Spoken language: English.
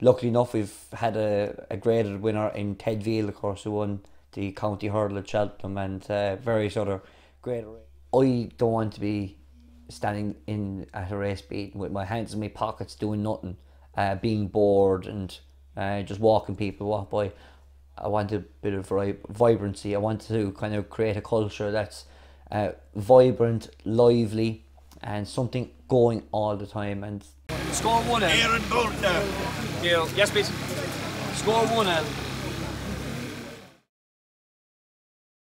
luckily enough, we've had a, a graded winner in Ted Veale, of course, who won the county hurdle at Cheltenham and uh, various other great. I don't want to be standing in at a race beat with my hands in my pockets doing nothing, uh, being bored and uh, just walking people walk by. I want a bit of vibrancy. I want to kind of create a culture that's uh, vibrant, lively, and something going all the time. And score one L. Aaron Bolton. Yes, please. Score one L.